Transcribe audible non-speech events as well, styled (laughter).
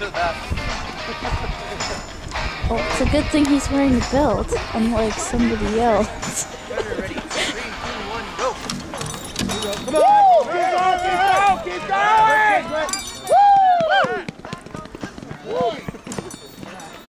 Oh, (laughs) well, it's a good thing he's wearing a belt, unlike somebody else. (laughs)